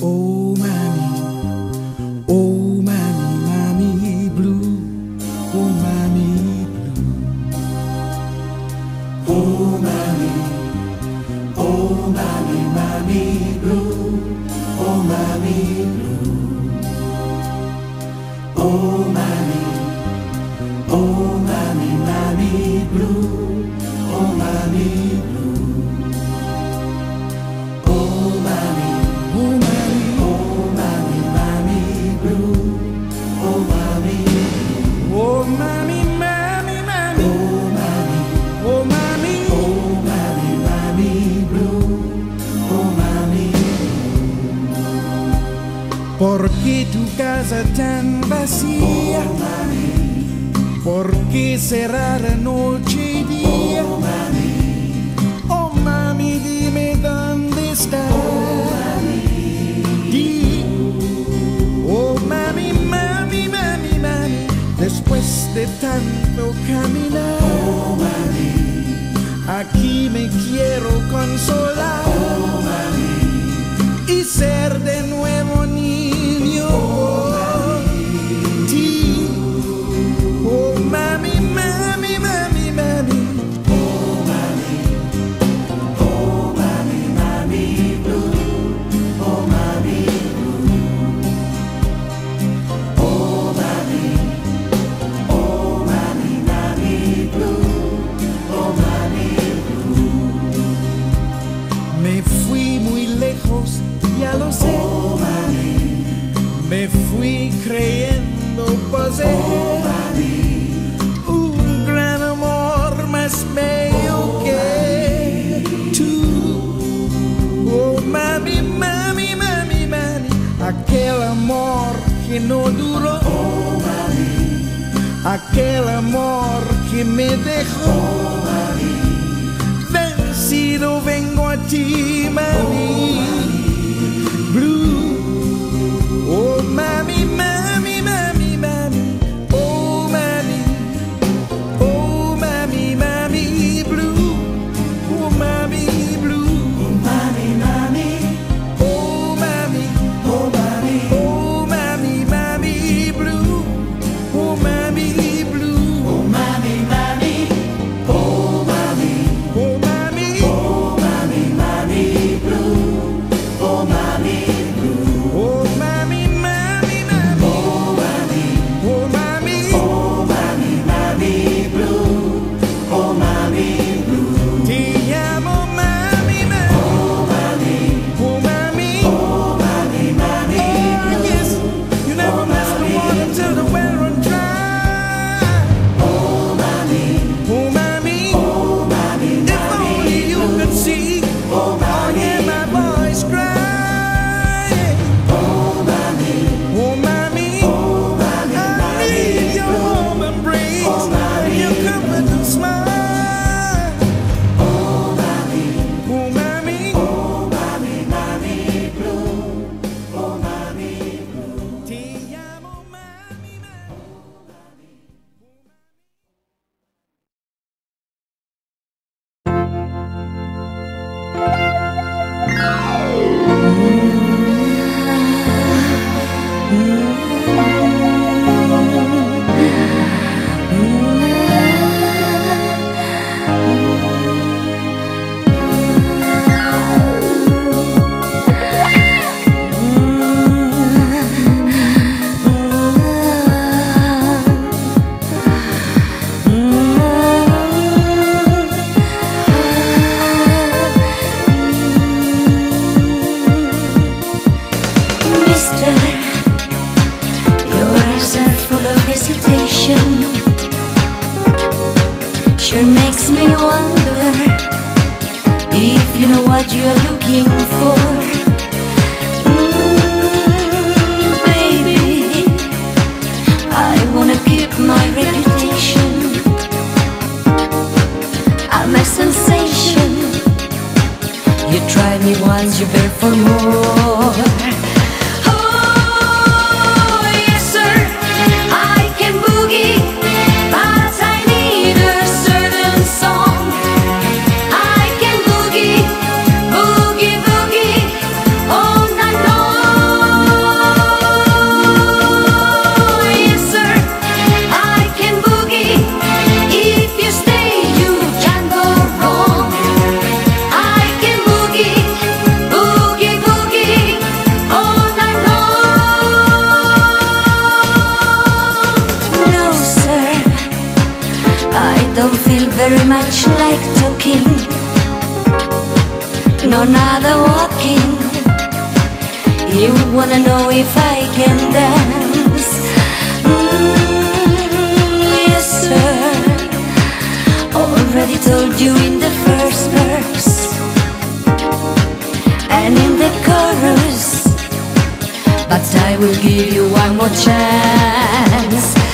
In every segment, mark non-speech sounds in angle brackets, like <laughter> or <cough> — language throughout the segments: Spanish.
Oh very much like talking. No other walking. You wanna know if I can dance? Mm, Yes sir. Already told you in the first verse. And in the chorus. But I will give you one more chance.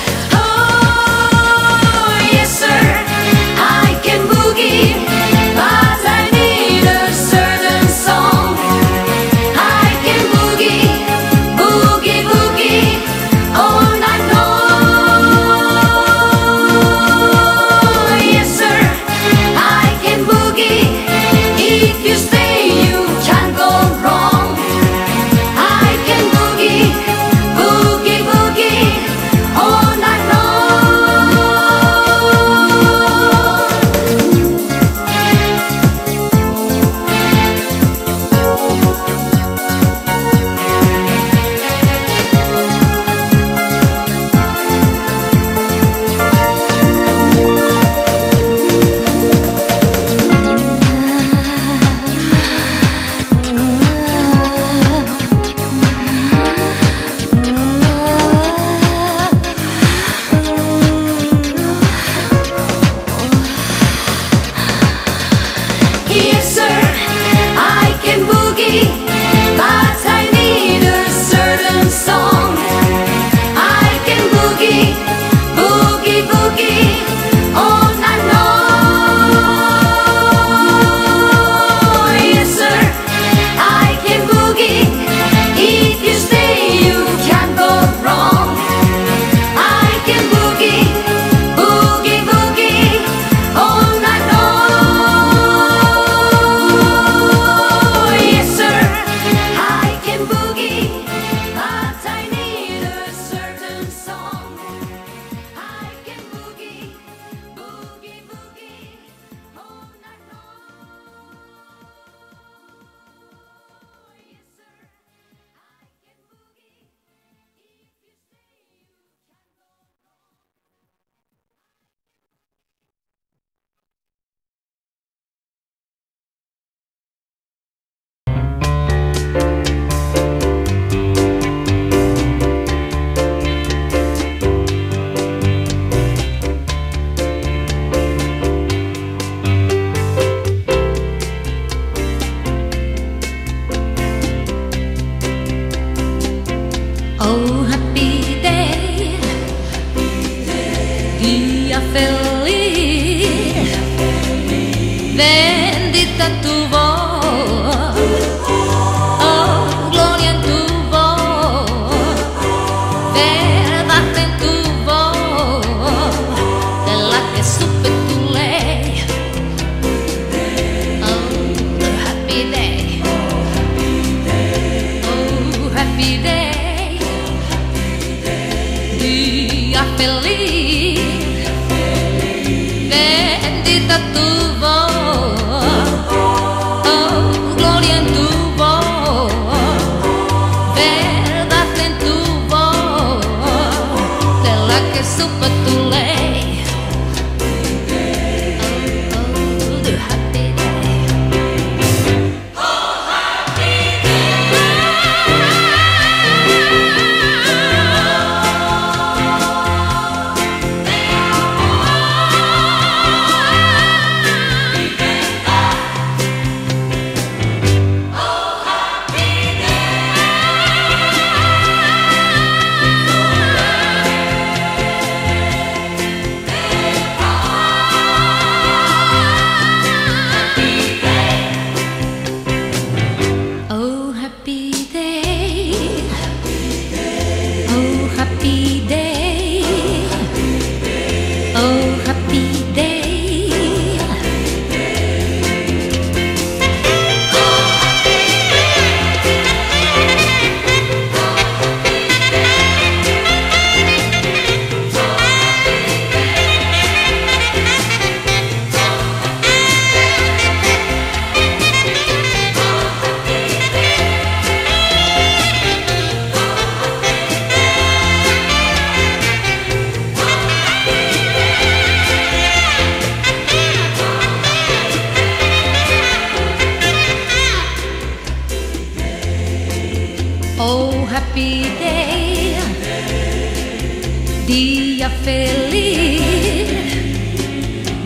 Día feliz,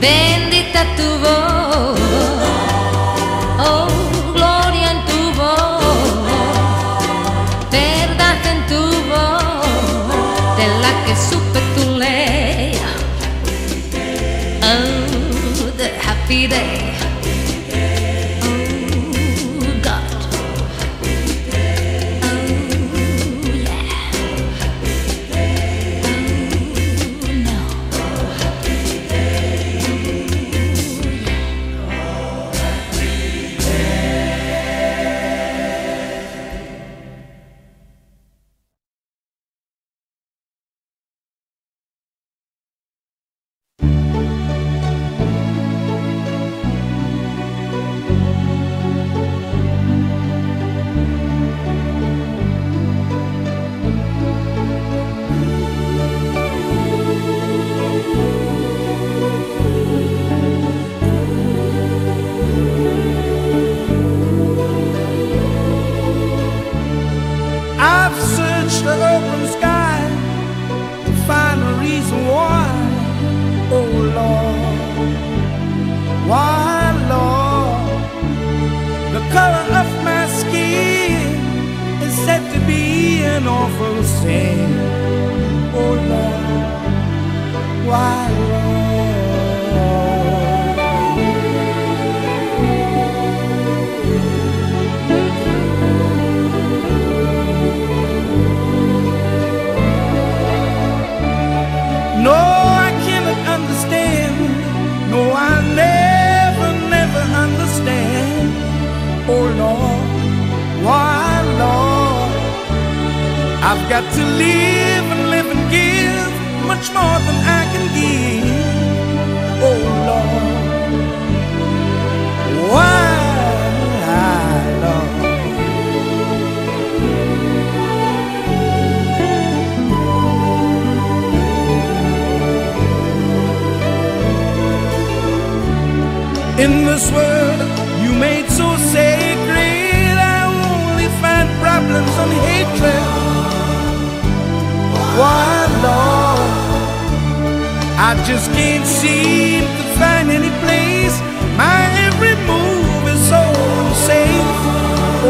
bendita tu voz, oh, gloria en tu voz, verdad en tu voz, de la que supe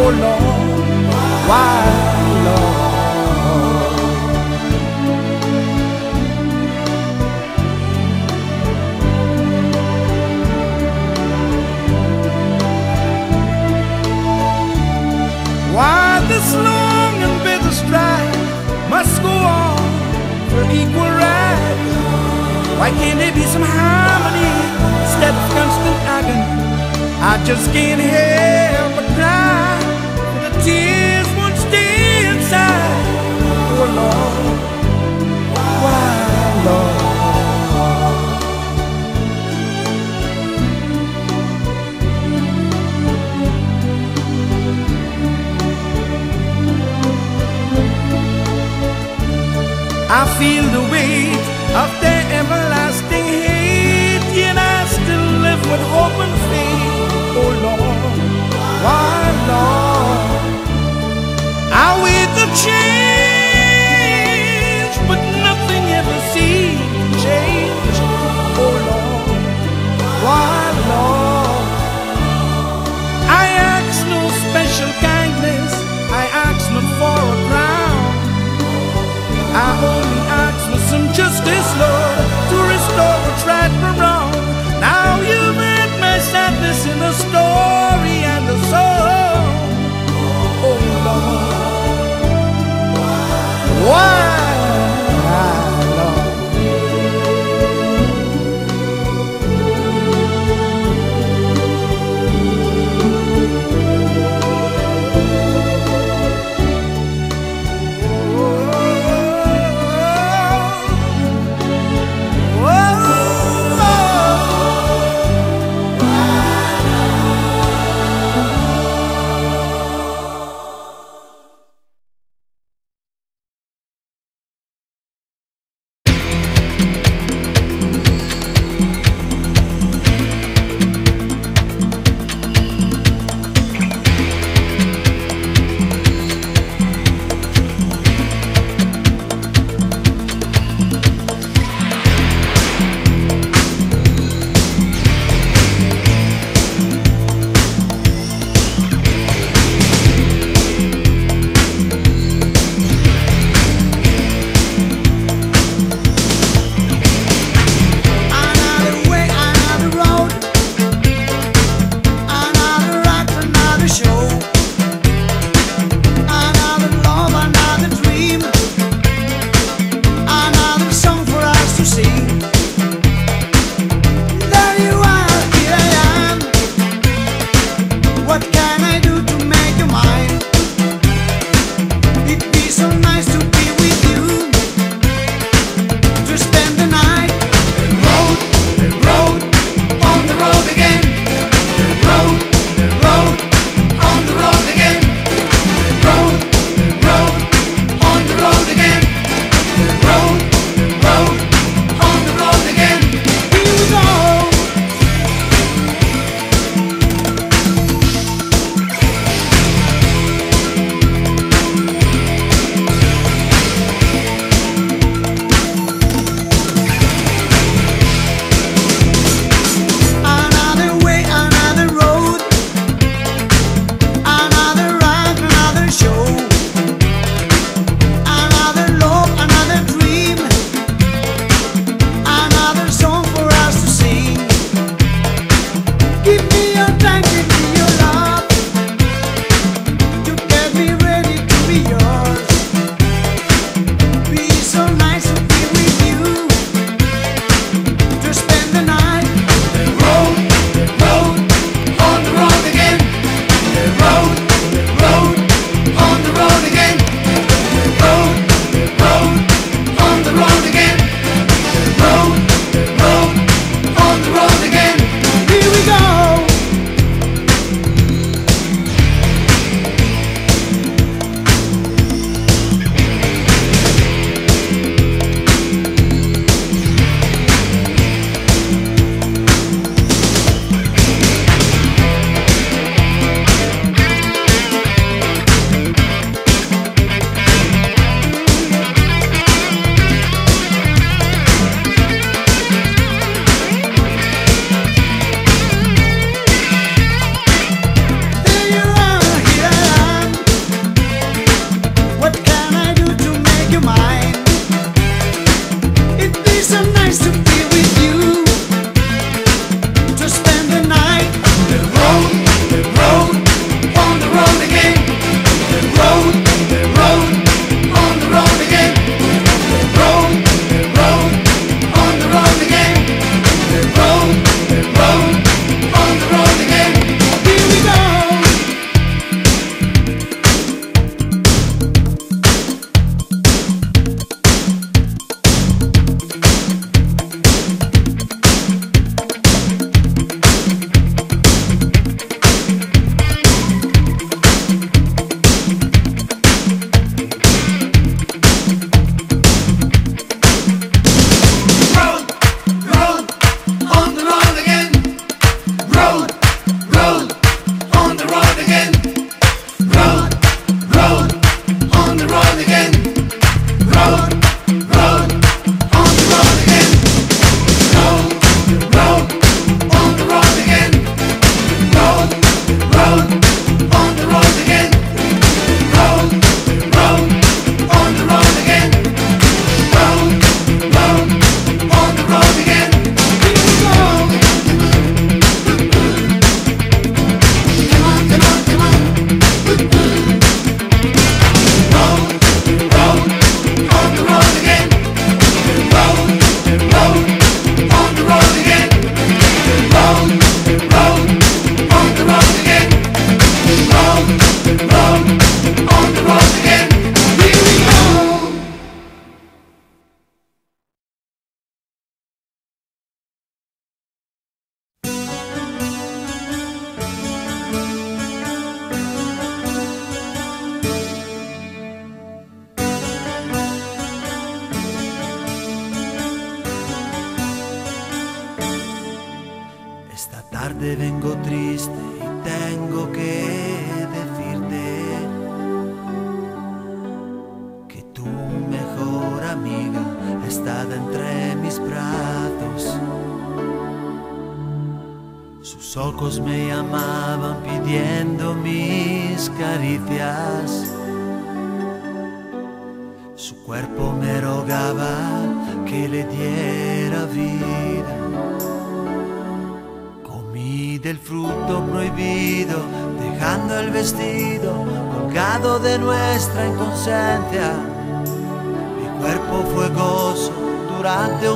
Lord, why, Lord? Why this long and bitter strife must go on for equal rights? Why can't there be some harmony instead of constant agony? I just can't help I feel the weight of their everlasting hate, yet I still live with hope and faith. Oh Lord, why Lord? I wait to change, justice, Lord, to restore what's right from wrong. Now you've made my sadness in a story and a song.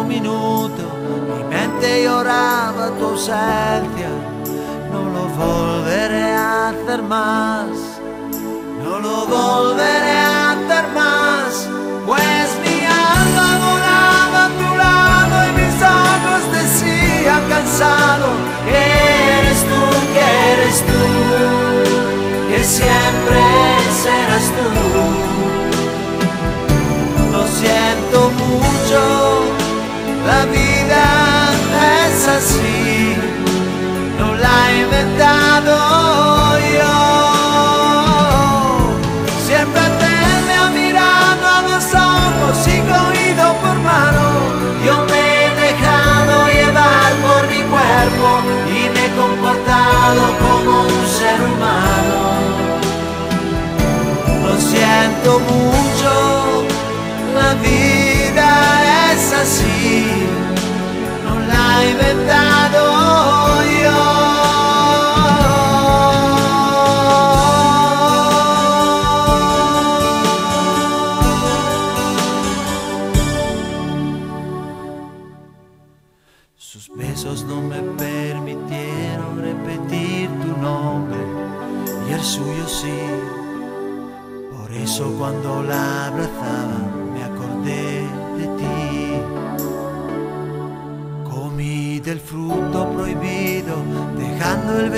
Un minuto, mi mente lloraba tu ausencia. No lo volveré a hacer más, no lo volveré a hacer más, pues mi alma volaba a tu lado y mis ojos decían cansado que eres tú, que eres tú, que siempre serás tú. Lo siento mucho, la vida es así, no la he inventado yo. Siempre te ha mirado a los ojos y cogido por mano. Yo me he dejado llevar por mi cuerpo y me he comportado como un ser humano. Lo siento mucho, la vida así, no la he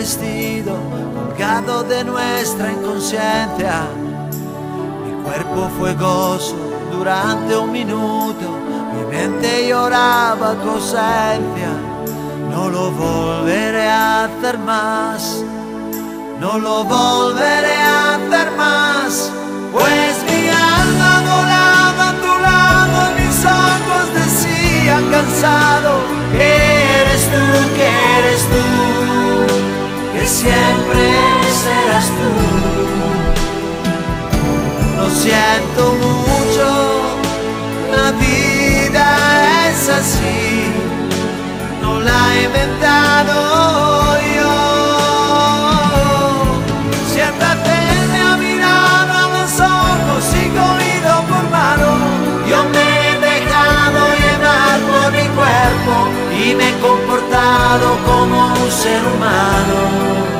vestido colgado de nuestra inconsciencia. Mi cuerpo fue gozo durante un minuto, mi mente lloraba tu ausencia. No lo volveré a hacer más no lo volveré a hacer más, pues mi alma volaba a tu lado mis ojos decían cansado eres tú, que eres tú, siempre serás tú. Lo siento mucho, la vida es así, no la he inventado como un ser humano.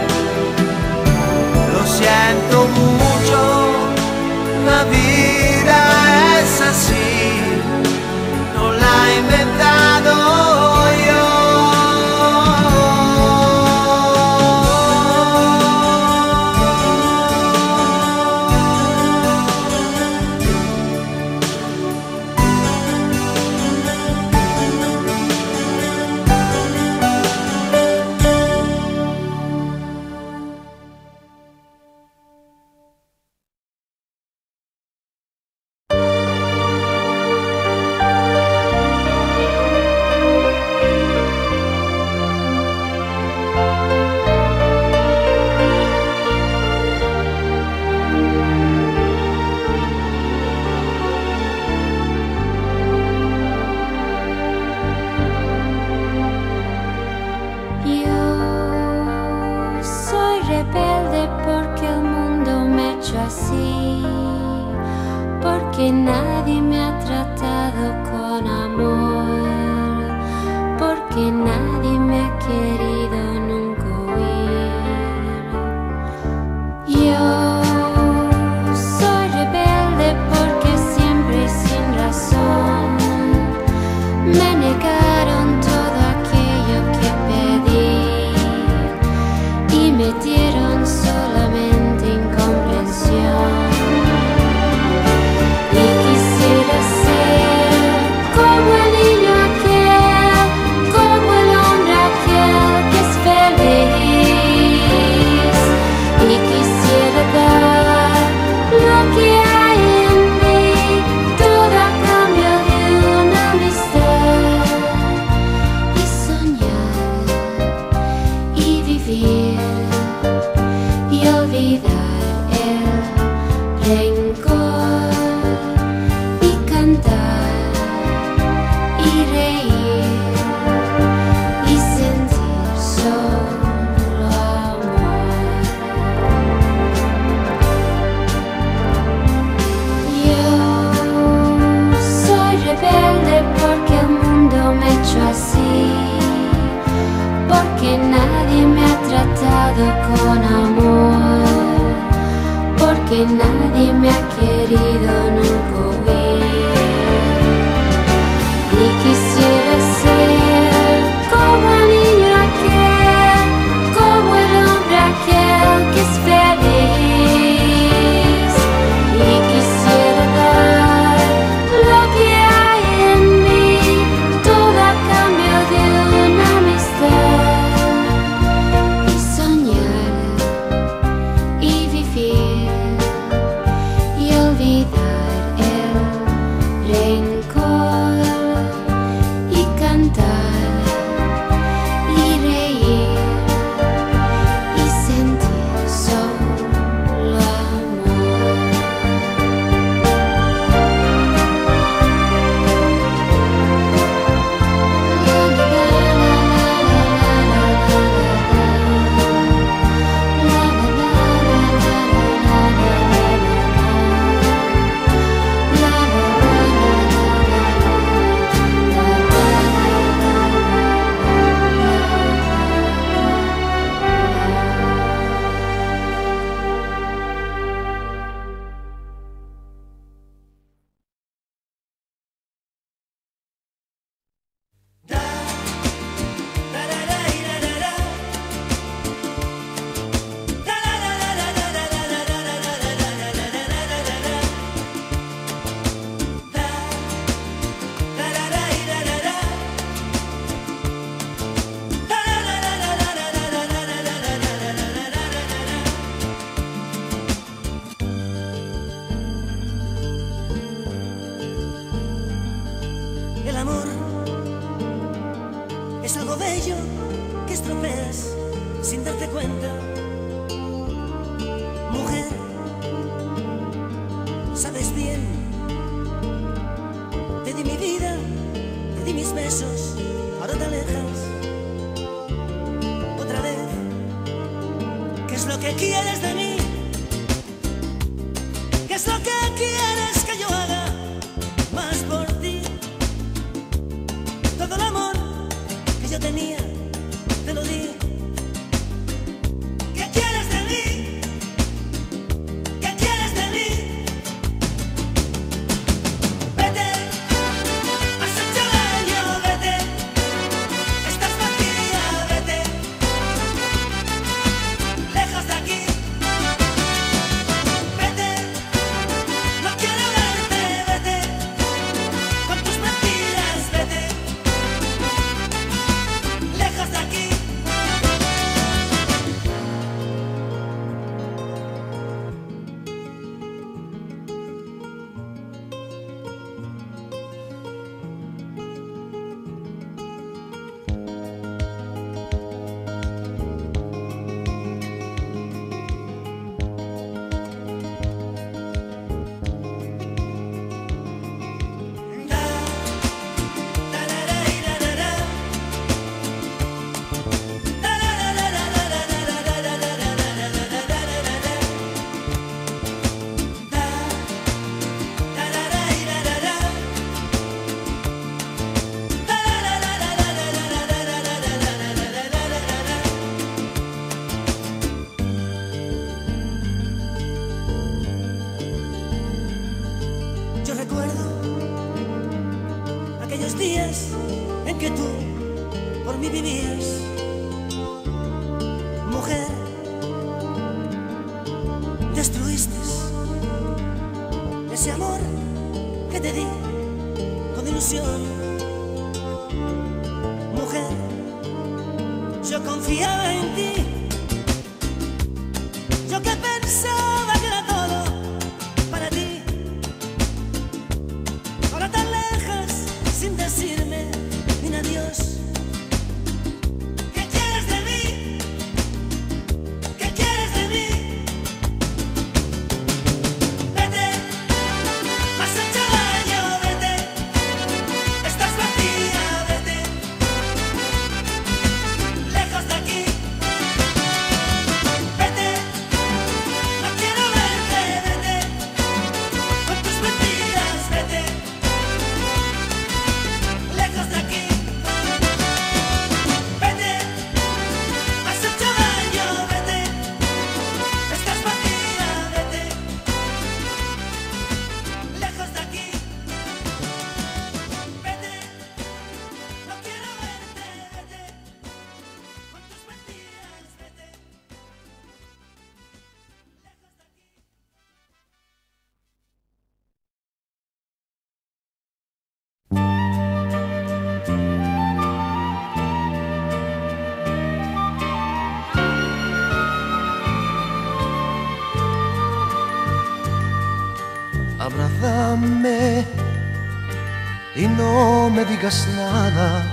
Y no me digas nada,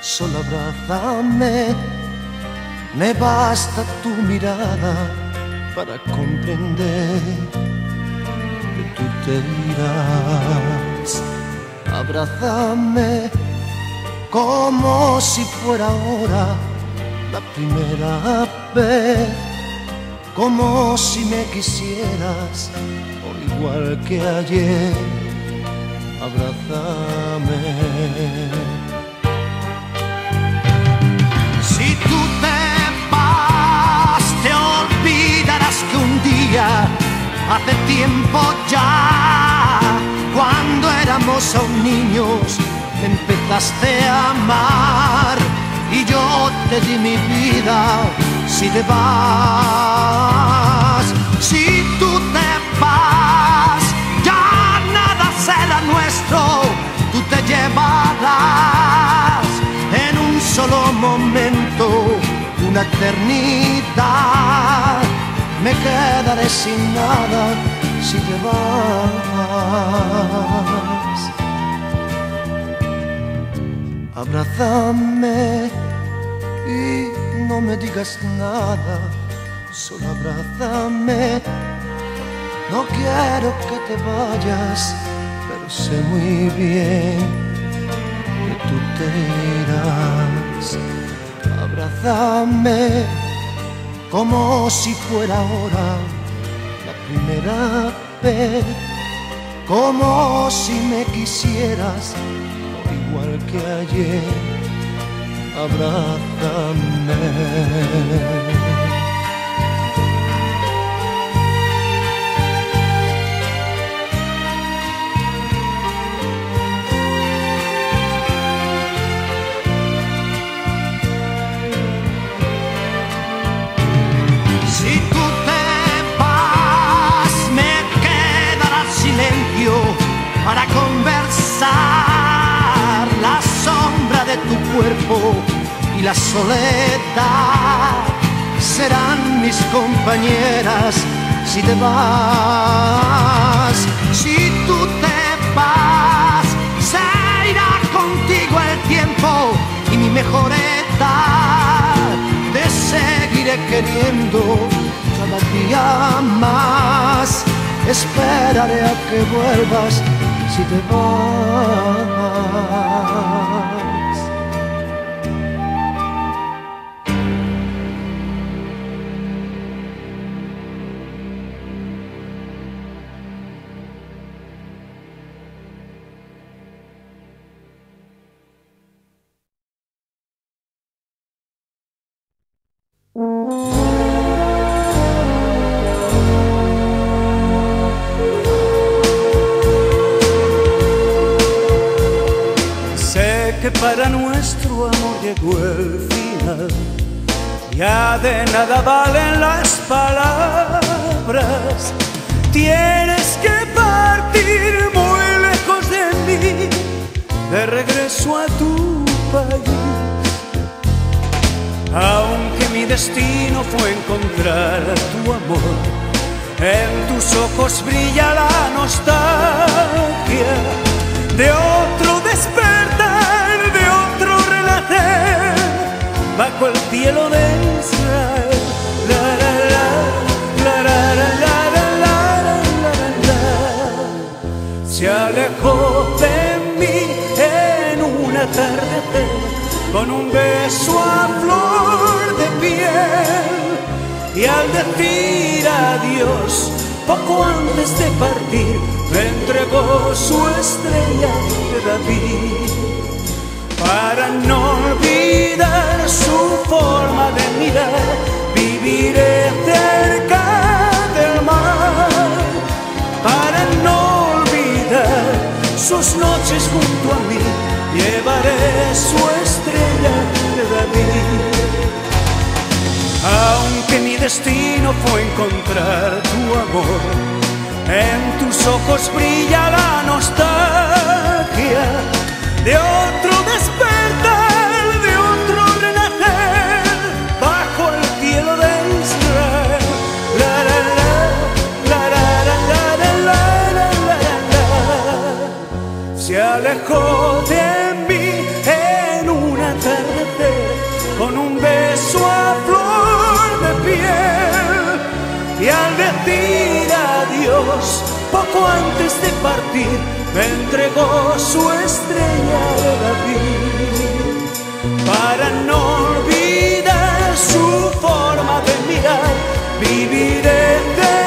solo abrázame. Me basta tu mirada para comprender que tú te irás. Abrázame como si fuera ahora la primera vez como si me quisieras, igual que ayer, abrázame. Si tú te vas, te olvidarás que un día, hace tiempo ya, cuando éramos aún niños, empezaste a amar y yo te di mi vida si te vas. Si te llevarás en un solo momento una eternidad. Me quedaré sin nada si te vas. Abrázame y no me digas nada, solo abrázame. No quiero que te vayas, sé muy bien que tú te irás. Abrázame como si fuera ahora la primera vez, como si me quisieras, igual que ayer abrázame. Para conversar la sombra de tu cuerpo y la soledad serán mis compañeras si te vas. Si tú te vas, se irá contigo el tiempo y mi mejor edad. Te seguiré queriendo cada día más. Esperaré a que vuelvas si te vas. Para nuestro amor llegó el final. Ya de nada valen las palabras. Tienes que partir muy lejos de mí, de regreso a tu país. Aunque mi destino fue encontrar tu amor, en tus ojos brilla la nostalgia de otro despertar, bajo el cielo de Israel. La, la, la, la, la, la, la la la, la la la. Se alejó de mí en una tarde con un beso a flor de piel y al decir adiós poco antes de partir me entregó su estrella de David para no olvidar su forma de mirar. Viviré cerca del mar para no olvidar sus noches junto a mí. Llevaré su estrella de David. Aunque mi destino fue encontrar tu amor, en tus ojos brilla la nostalgia de otro poco antes de partir me entregó su estrella de David. Para no olvidar su forma de mirar viviré cerca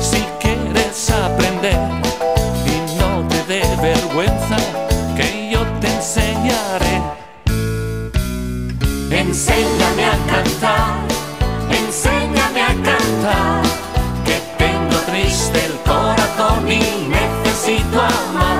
si quieres aprender y no te dé vergüenza que yo te enseñaré. Enséñame a cantar, enséñame a cantar, que tengo triste el corazón y necesito amar.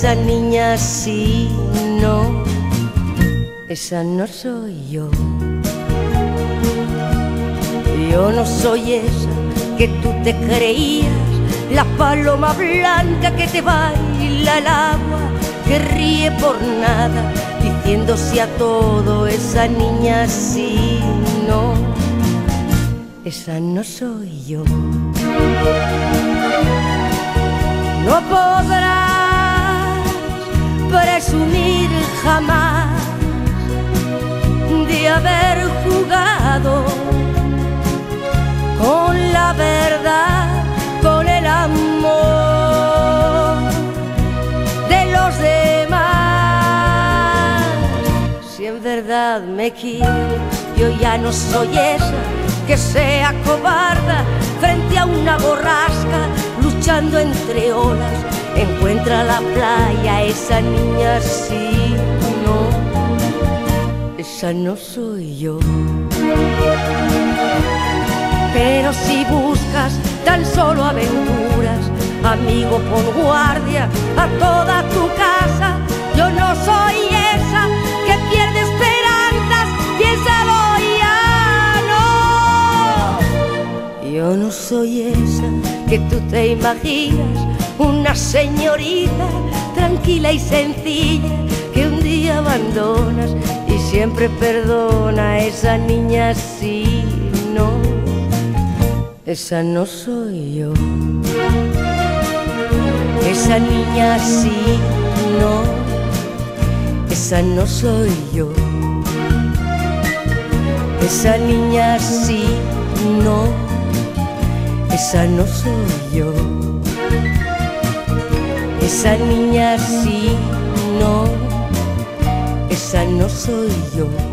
Esa niña sí, no, esa no soy yo. Yo no soy esa que tú te creías, la paloma blanca que te baila el agua, que ríe por nada, diciéndose a todo, esa niña sí, no, esa no soy yo. No podrás presumir jamás de haber jugado con la verdad, con el amor de los demás. Si en verdad me quieres, yo ya no soy esa que sea cobarda frente a una borrasca, luchando entre olas. Encuentra la playa, esa niña sí, no, esa no soy yo. Pero si buscas tan solo aventuras, amigo, pon guardia a toda tu casa. Yo no soy esa que pierde esperanzas, piénsalo ya, no. Yo no soy esa que tú te imaginas, una señorita tranquila y sencilla que un día abandonas y siempre perdona a esa niña sí, no. Esa no soy yo. Esa niña sí, no. Esa no soy yo. Esa niña sí, no. Esa no soy yo. Esa niña sí, no. Esa no soy yo.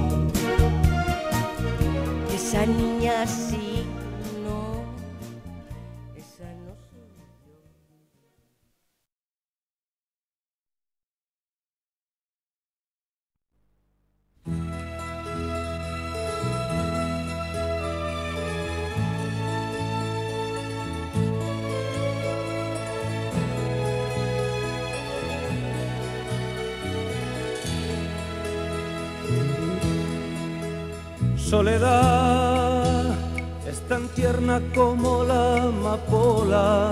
Como la amapola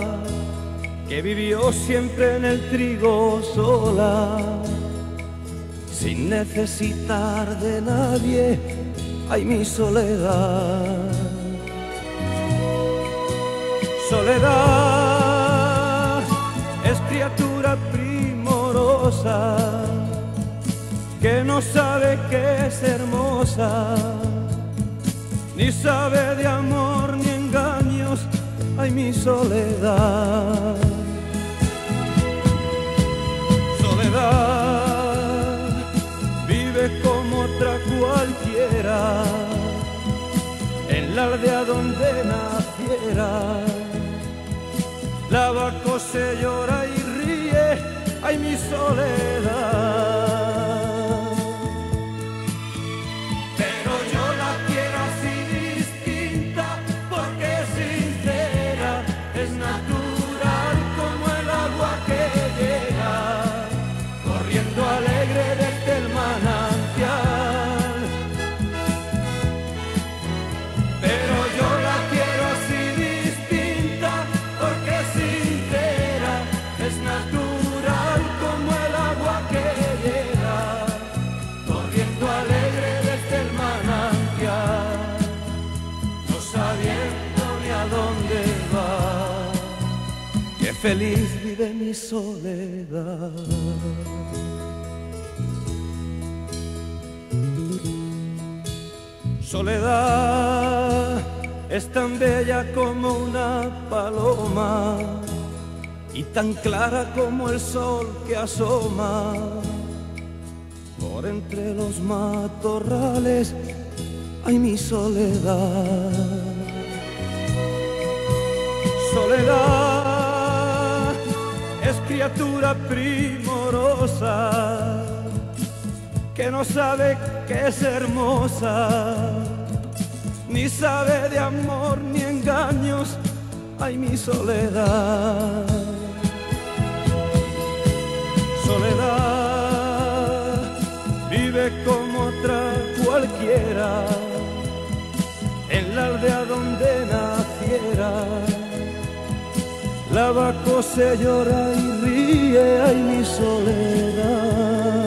que vivió siempre en el trigo sola, sin necesitar de nadie. Ay, mi soledad. Soledad es criatura primorosa que no sabe que es hermosa, ni sabe de amor ay mi soledad. Soledad vive como otra cualquiera, en la aldea donde naciera. Lava, cose, llora y ríe, ay mi soledad. Feliz vive mi soledad. Soledad es tan bella como una paloma y tan clara como el sol que asoma por entre los matorrales. Ay, mi soledad. Soledad es criatura primorosa que no sabe que es hermosa, ni sabe de amor ni engaños. Ay, mi soledad. Soledad vive como otra cualquiera Lava, cose, llora y ríe, ay mi soledad.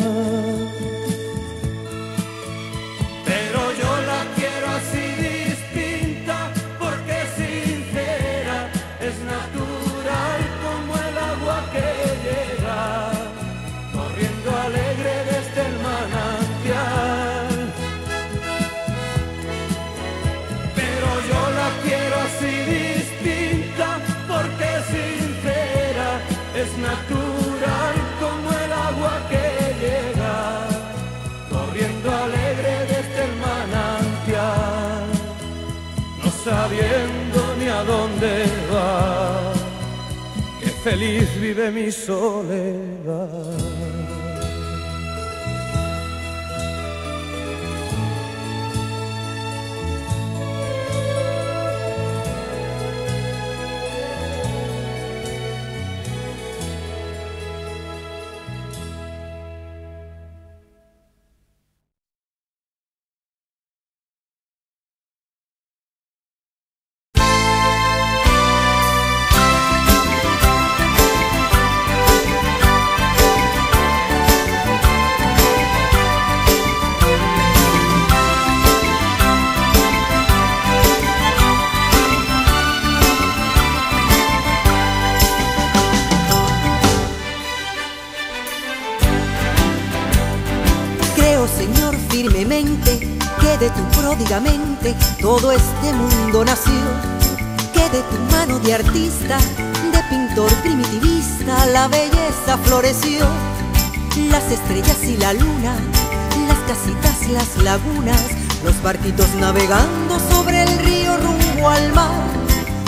Corriendo alegre desde el manantial, no sabiendo ni a dónde va, que feliz vive mi soledad. Las estrellas y la luna, las casitas, las lagunas, los barquitos navegando sobre el río rumbo al mar.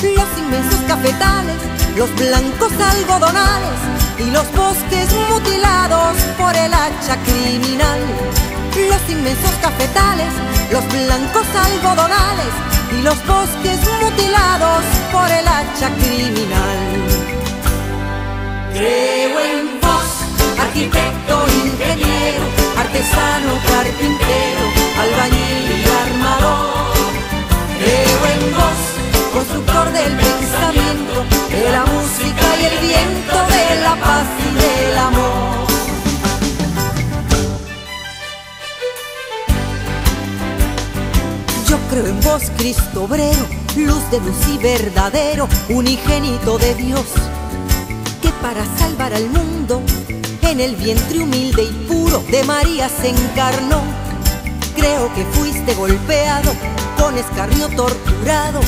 Los inmensos cafetales, los blancos algodonales y los bosques mutilados por el hacha criminal. Los inmensos cafetales, los blancos algodonales y los bosques mutilados por el hacha criminal. Creo en arquitecto, ingeniero, artesano, carpintero, albañil y armador. Creo en vos, constructor del pensamiento, de la música y el viento, de la paz y del amor. Yo creo en vos, Cristo obrero, luz de luz y verdadero, unigénito de Dios, que para salvar al mundo, en el vientre humilde y puro de María se encarnó. Creo que fuiste golpeado, con escarnio torturado,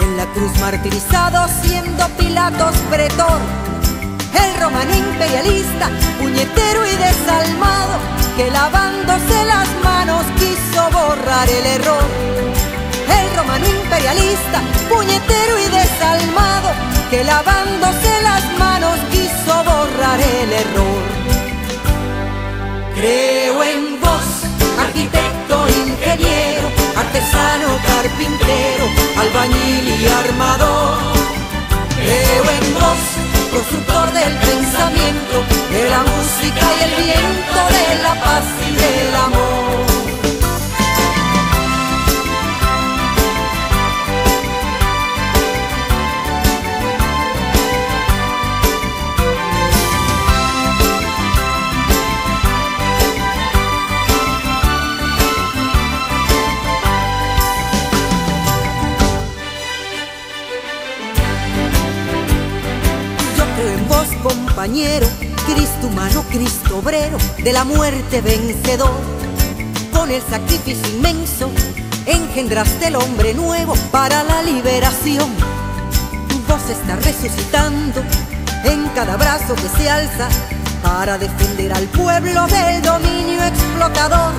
en la cruz martirizado, siendo Pilatos pretor. El romano imperialista, puñetero y desalmado, que lavándose las manos quiso borrar el error. El romano imperialista, puñetero y desalmado, que lavándose las Creo en vos, arquitecto, ingeniero, artesano, carpintero, albañil y armador. Creo en vos, constructor del pensamiento, de la música y el viento, de la paz y del amor. Cristo humano, Cristo obrero, de la muerte vencedor. Con el sacrificio inmenso, engendraste el hombre nuevo para la liberación. Tu voz está resucitando en cada brazo que se alza para defender al pueblo del dominio explotador.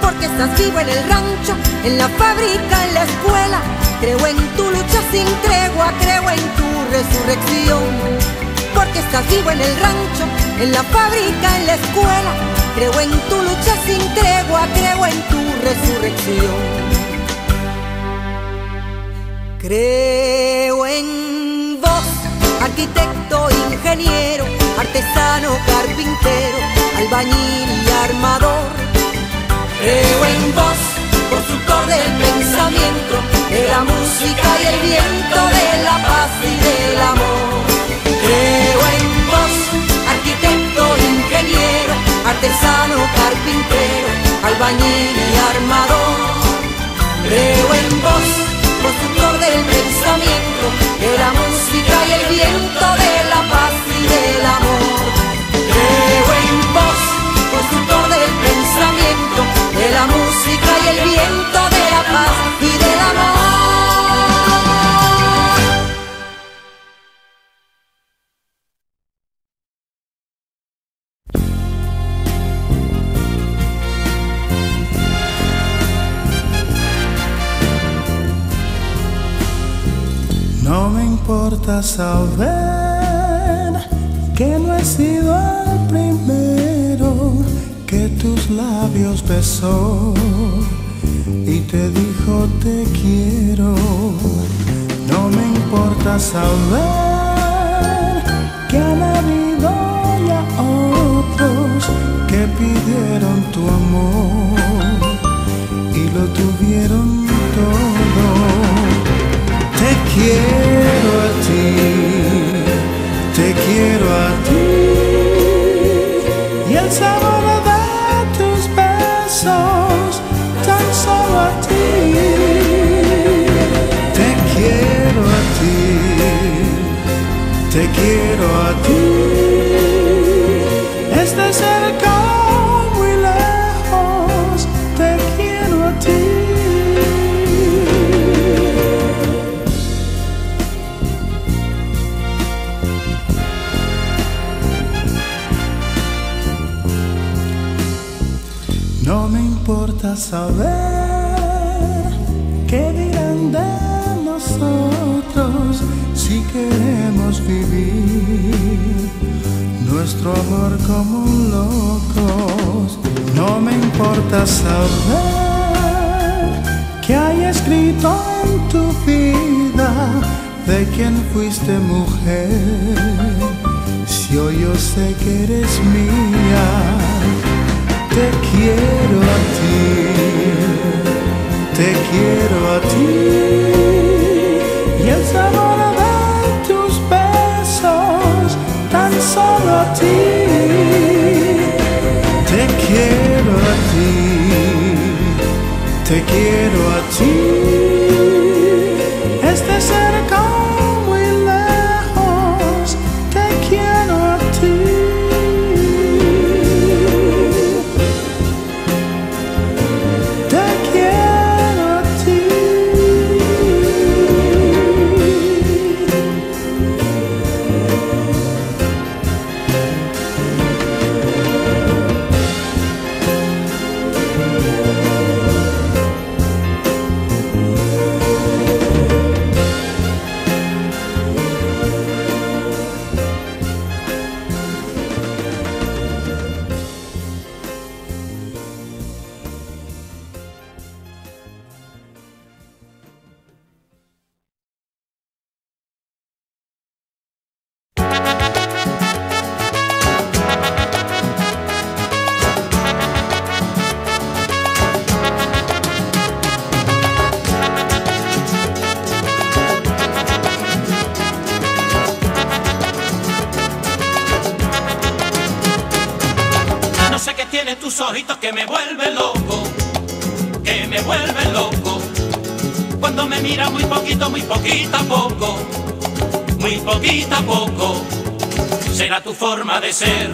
Porque estás vivo en el rancho, en la fábrica, en la escuela. Creo en tu lucha sin tregua, creo en tu resurrección. Porque estás vivo en el rancho, en la fábrica, en la escuela. Creo en tu lucha sin tregua, creo en tu resurrección. Creo en vos, arquitecto, ingeniero, artesano, carpintero, albañil y armador. Creo en vos, constructor del pensamiento, de la música y el viento, de la paz y del amor. Creo en vos, arquitecto, ingeniero, artesano, carpintero, albañil y armador. Creo en vos, constructor del pensamiento, de la música y el viento, de la paz y del amor. Creo en vos, constructor del pensamiento, de la música y el viento, importa saber que no he sido el primero que tus labios besó y te dijo te quiero. No me importa saber saber qué dirán de nosotros si queremos vivir nuestro amor como locos. No me importa saber que hay escrito en tu vida de quién fuiste mujer. Si hoy yo sé que eres mía te quiero a ti, te quiero a ti. Y el sabor de tus besos, tan solo a ti. Te quiero a ti, te quiero a ti. Poquito, a poco. será tu forma de ser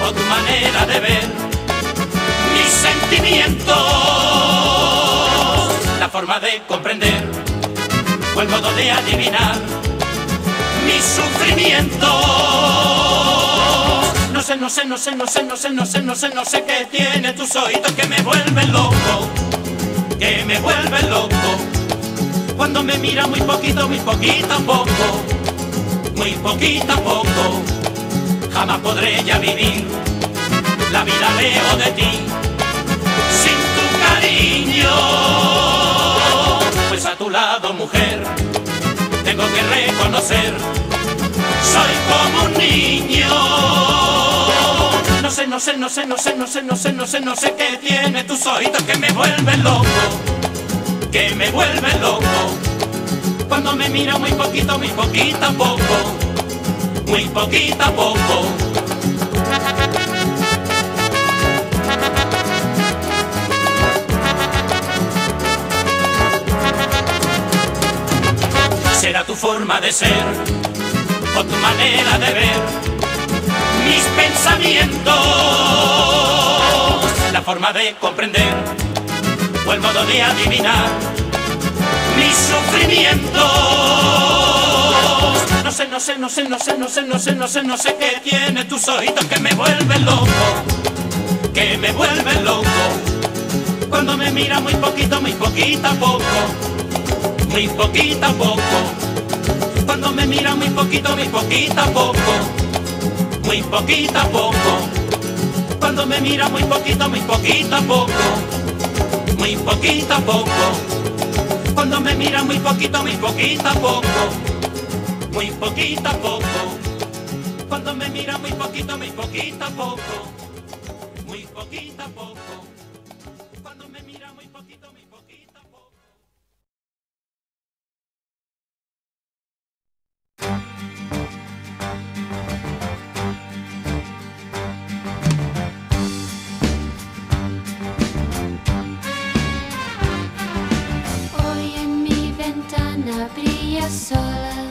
o tu manera de ver mis sentimientos, la forma de comprender o el modo de adivinar mis sufrimientos. No sé, no sé, no sé, no sé, no sé, no sé, no sé, no sé qué tiene tus oídos que me vuelven loco, que me vuelven loco. Cuando me mira muy poquito, muy poquito a poco, muy poquito a poco, jamás podré ya vivir la vida lejos de ti, sin tu cariño. Pues a tu lado, mujer, tengo que reconocer, soy como un niño. No sé, no sé, no sé, no sé, no sé, no sé, no sé, no sé qué tiene tus oídos que me vuelven loco, que me vuelven loco. Cuando me mira muy poquito, muy poquito a poco, muy poquito a poco. Será tu forma de ser o tu manera de ver mis pensamientos, la forma de comprender o el modo de adivinar mis sufrimientos. No sé, no sé, no sé, no sé, no sé, no sé, no sé, no sé qué tiene tus ojitos que me vuelven loco, que me vuelven loco. Cuando me mira muy poquito, muy poquito a poco, muy poquito a poco. Cuando me mira muy poquito, muy poquito a poco, muy poquito a poco. Cuando me mira muy poquito, muy poquito a poco, muy poquito poco. Cuando me mira muy poquito, muy poquito a poco, muy poquito a poco. Cuando me mira muy poquito, muy poquito a poco, muy poquito a poco. Sola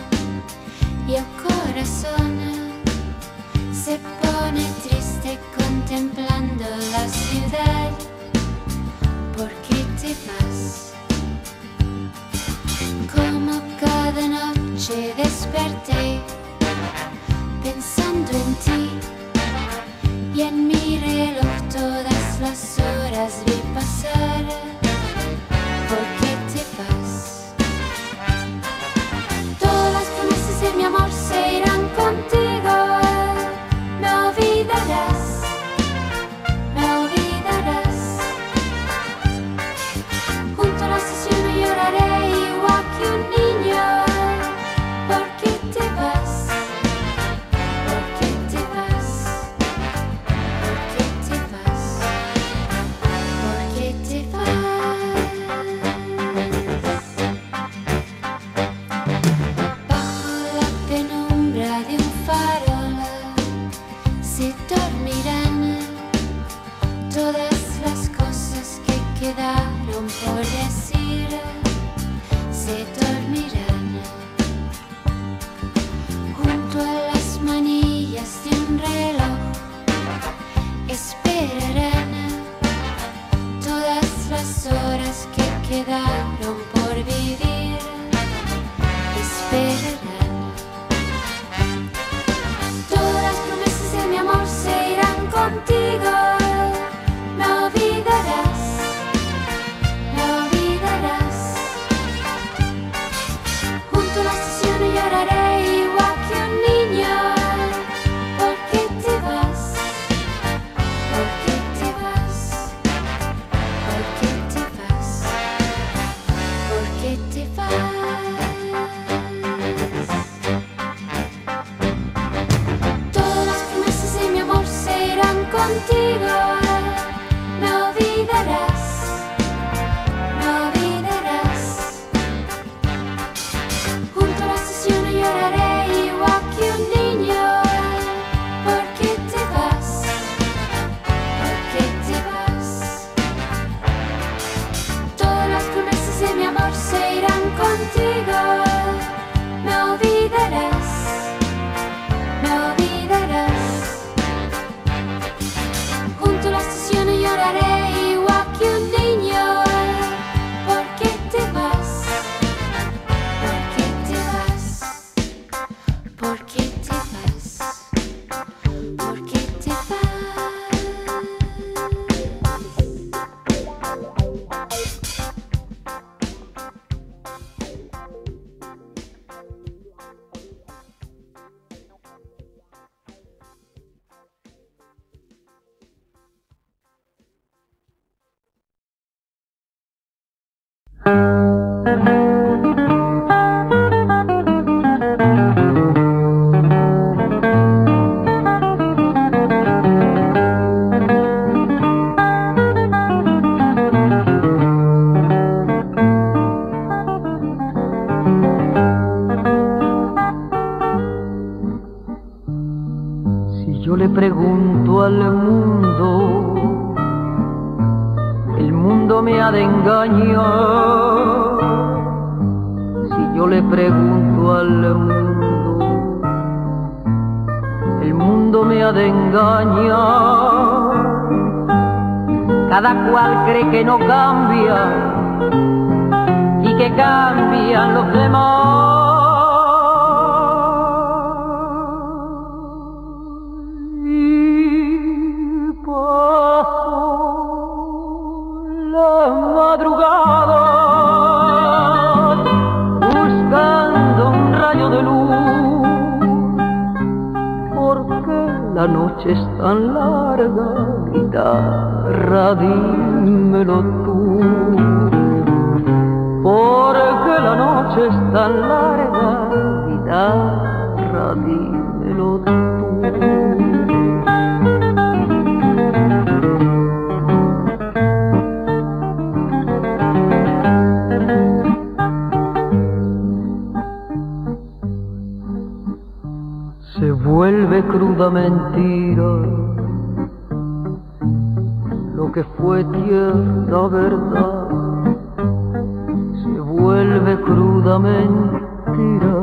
mentira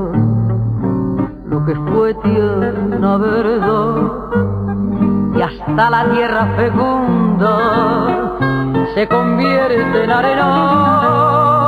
lo que fue tierna verdad y hasta la tierra fecunda se convierte en arena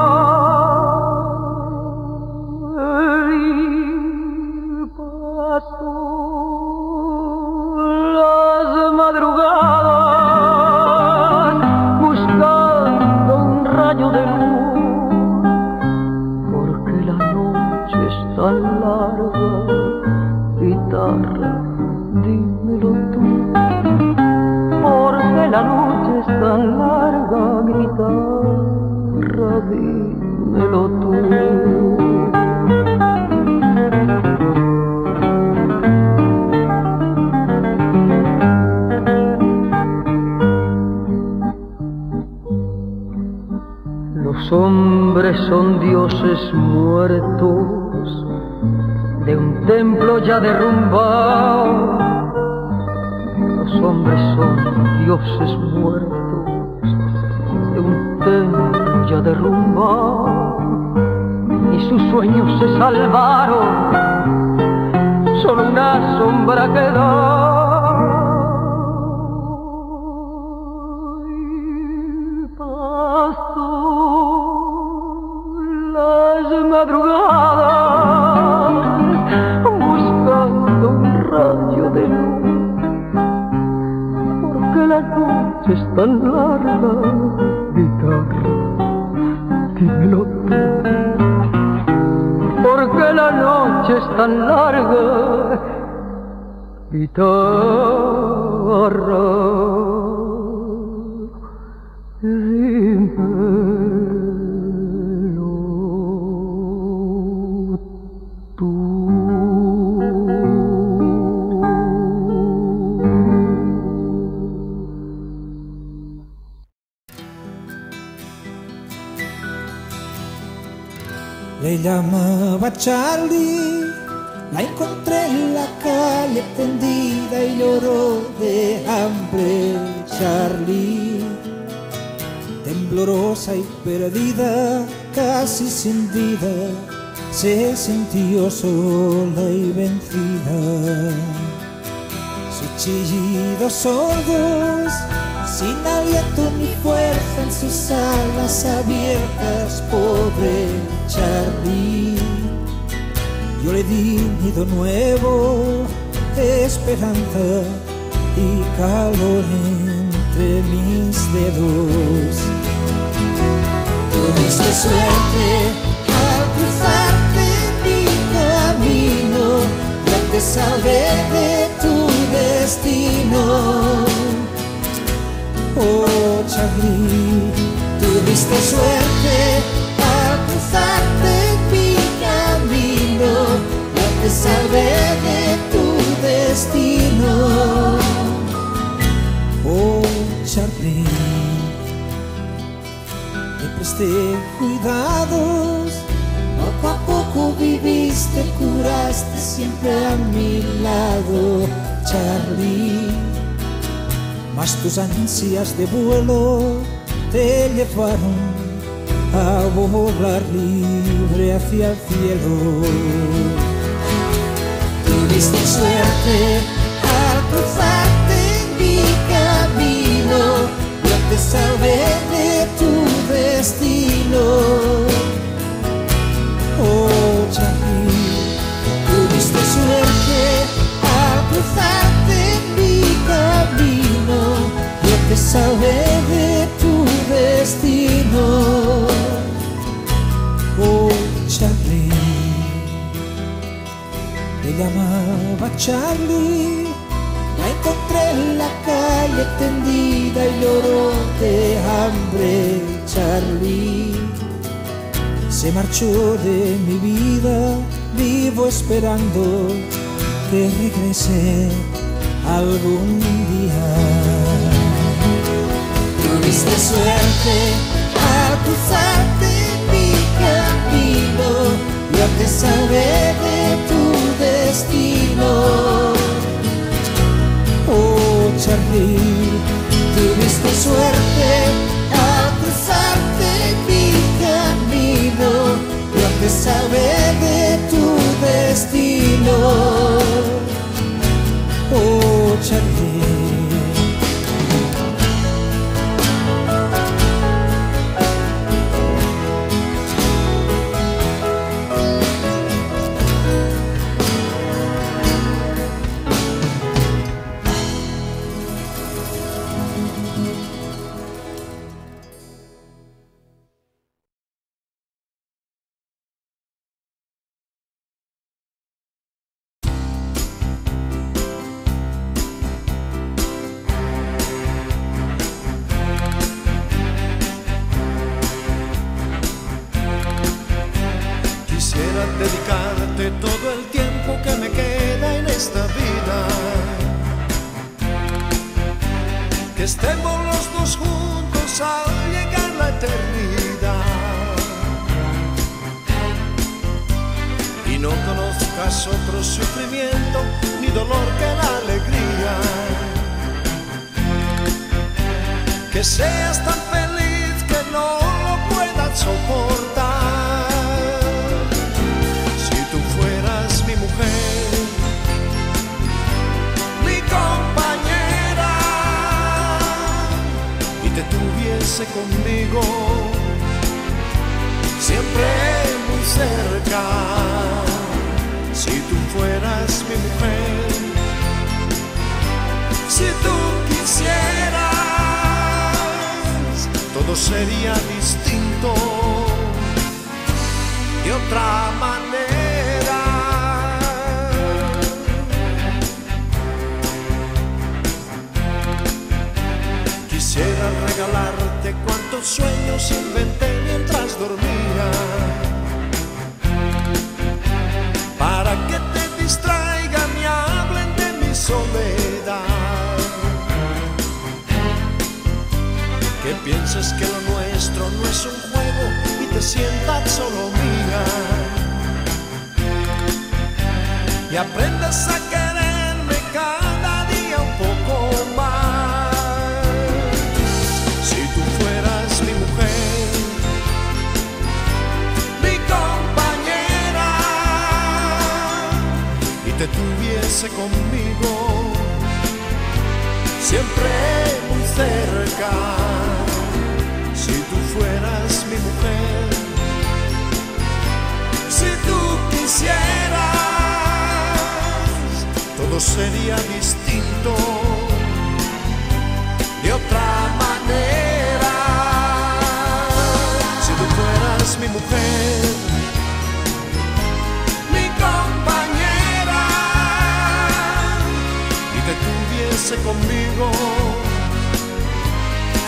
son dioses muertos de un templo ya derrumbado. Los hombres son dioses muertos de un templo ya derrumbado. Y sus sueños se salvaron, solo una sombra quedó. Charlie, la encontré en la calle tendida y lloró de hambre Charlie. Temblorosa y perdida, casi sin vida, se sintió sola y vencida. Sus chillidos sordos, sin aliento ni fuerza en sus alas abiertas, pobre Charlie. Yo nuevo, esperanza y calor entre mis dedos. Tuviste suerte al cruzarte mi camino, ya te salvé de tu destino. Oh, Charlie, tuviste suerte al cruzarte te salvé de tu destino. Oh, Charlie, te presté cuidados, poco a poco viviste, curaste siempre a mi lado. Charlie, mas tus ansias de vuelo te llevaron a volar libre hacia el cielo. Tuviste suerte al cruzarte mi camino, yo te salvé de tu destino. Oh, Charlie, tuviste suerte al cruzarte mi camino, yo te salvé de tu destino. Oh, llamaba Charlie, la encontré en la calle tendida y lloró de hambre. Charlie se marchó de mi vida, vivo esperando que regrese algún día. Tuviste suerte al cruzarte mi camino, yo te salvé de Oh, Charlie, tuviste suerte al cruzarte mi camino, yo te salvé de tu destino. Oh, Charlie.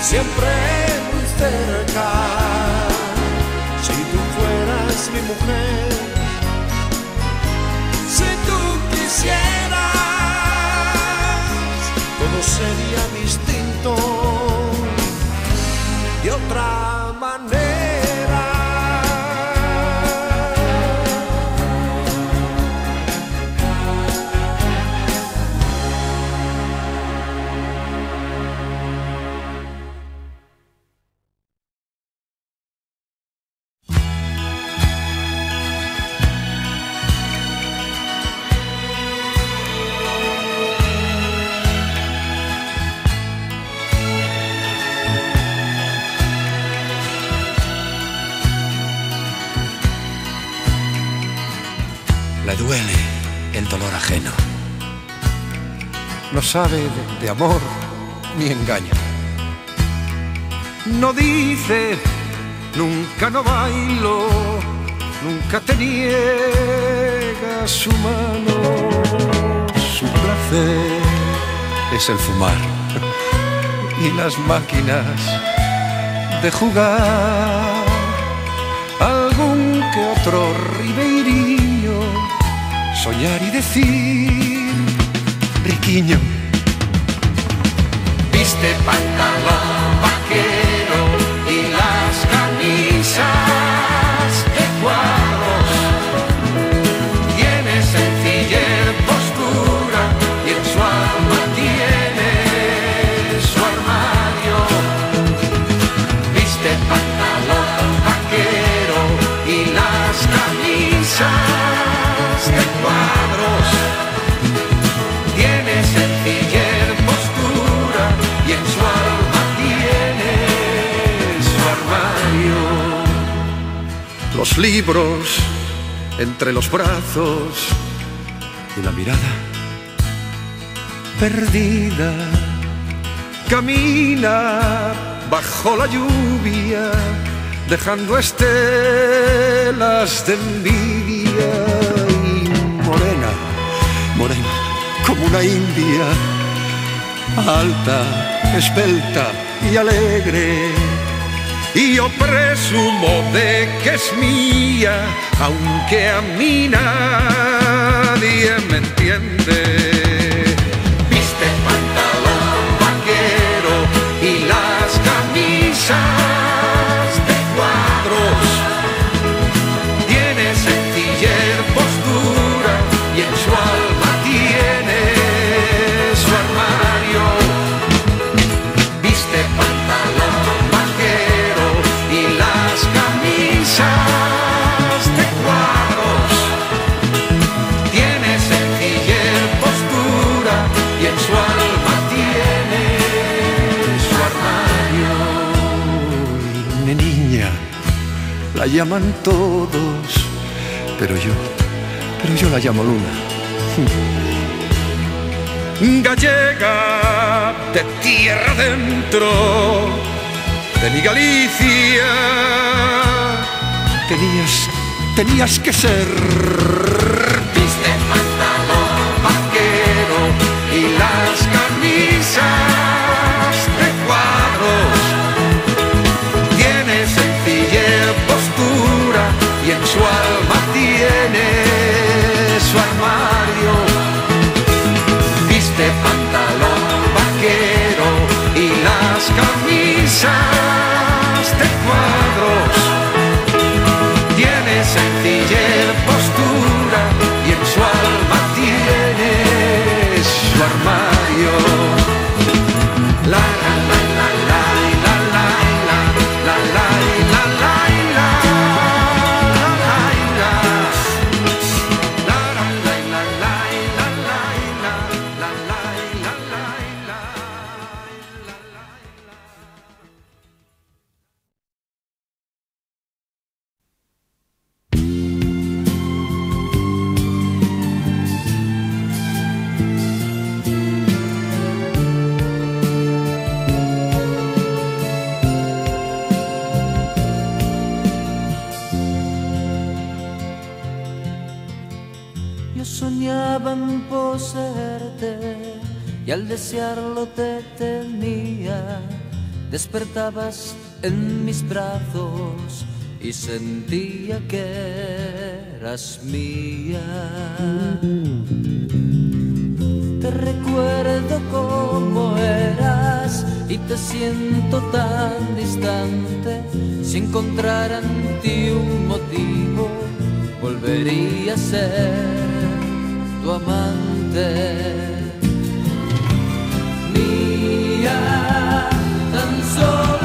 Siempre muy cerca. Si tú fueras mi mujer, si tú quisieras, todo sería distinto de otra sabe de, amor ni engaña. No dice, nunca no bailo, nunca te niega su mano. Su placer es el fumar <laughs> y las máquinas de jugar. Algún que otro ribeirinho, soñar y decir, riquiño. Viste pantalón vaquero Los libros entre los brazos y la mirada perdida camina bajo la lluvia, dejando estelas de envidia y morena, morena, como una india, alta, esbelta y alegre. Y yo presumo de que es mía, aunque a mí nadie me entiende. Llaman todos, pero yo, pero yo la llamo Luna. <laughs> Gallega de tierra dentro de mi Galicia. Tenías, tenías que ser. Viste pantalón vaquero y las camisas sunshine. Despertabas en mis brazos y sentía que eras mía. Te recuerdo cómo eras y te siento tan distante. Si encontrara en ti un motivo, volvería a ser tu amante. so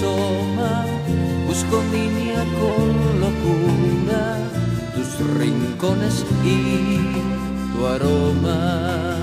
asoma, busco niña con locura tus rincones y tu aroma.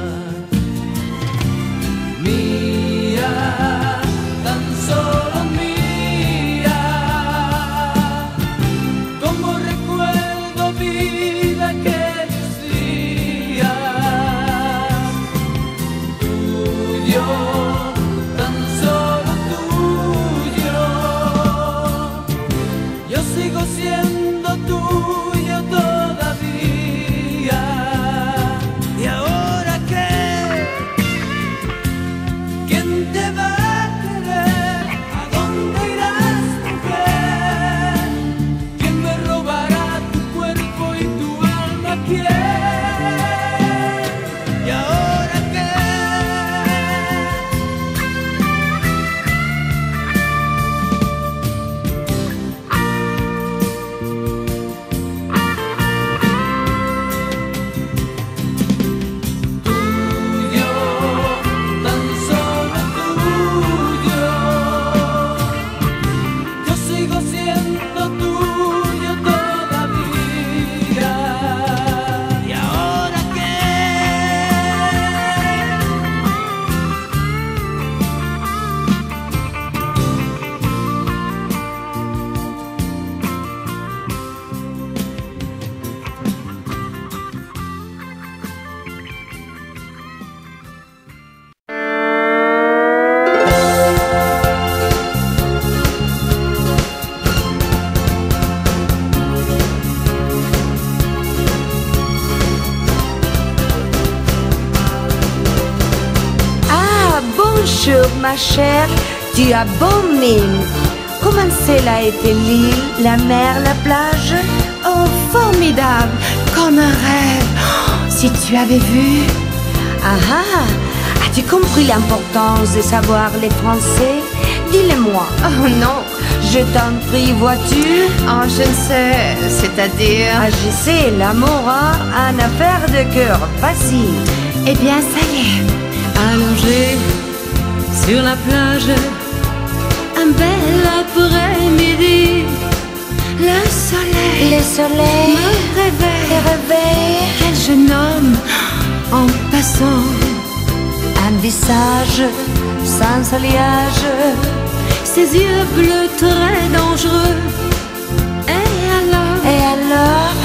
Alma? Bonjour ma chère, tu as bonne mine. Comment cela était l'île, la mer, la plage? Oh, formidable Comme un rêve. Oh, Si tu avais vu. Ah ah, as-tu compris l'importance de savoir les Français? Dis-le-moi. Oh non. Je t'en prie, vois-tu? Oh, je ne sais, c'est-à-dire... Ah, je sais, l'amour a une affaire de cœur facile. Eh bien, ça y est. Allongé sur la plage Un bel après-midi. Le soleil Le soleil me réveille. te réveille, Quel jeune homme en passant. Un visage sans alliage. Ses yeux bleus très dangereux. Et alors Et alors,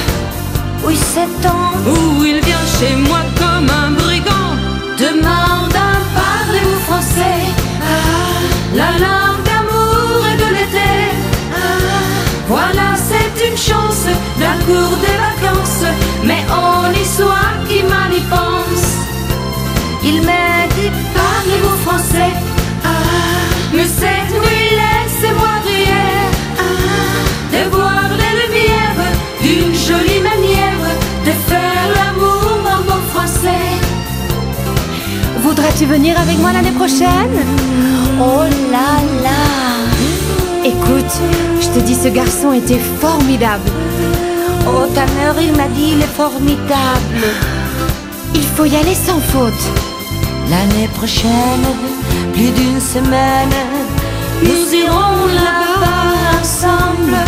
où c'est-on Où il vient chez moi comme un brigand. Demande à parlez-vous français La langue d'amour et de l'été. Ah, Voilà, c'est une chance d'un cours des vacances. Mais on y soit qui mal y pense? Il m'a dit Parlez-vous français Voudras-tu venir avec moi l'année prochaine? Oh là là Écoute, je te dis, ce garçon était formidable. Oh, ta mère, il m'a dit, il est formidable. Il faut y aller sans faute. L'année prochaine, plus d'une semaine, nous irons là-bas ensemble.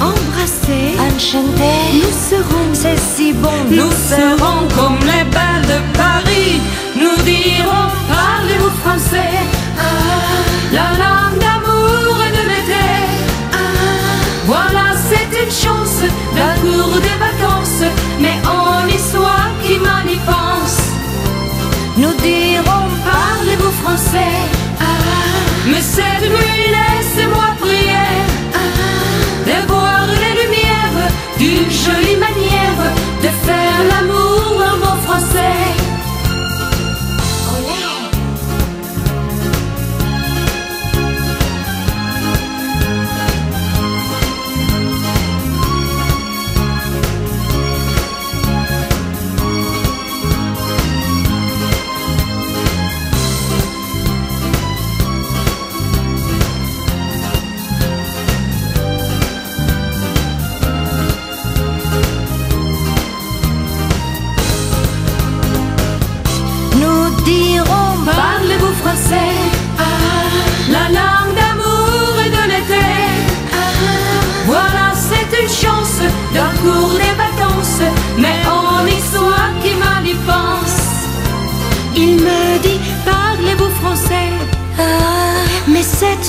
Embrasser, Enchantés, nous serons c'est si bon. Nous serons comme les belles de Paris. Nous dirons parlez-vous français? La langue d'amour et de l'été Voilà, c'est une chance d'un cours de vacances. Mais on y soit qui mal y pense. Nous dirons Parlez-vous français? Ah, Mais cette nuit, laissez-moi prier De voir les lumières d'une jolie manière De faire l'amour en bon français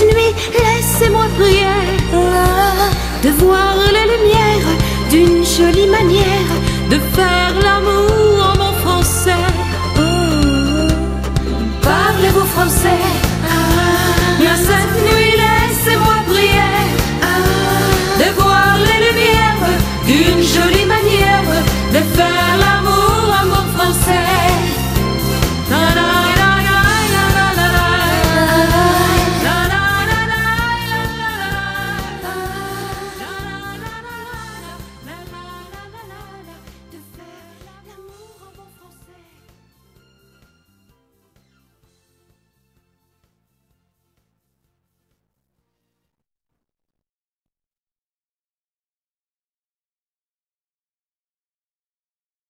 laissez-moi prier de voir les lumières d'une jolie manière de faire l'amour en mon français. Parlez-vous français?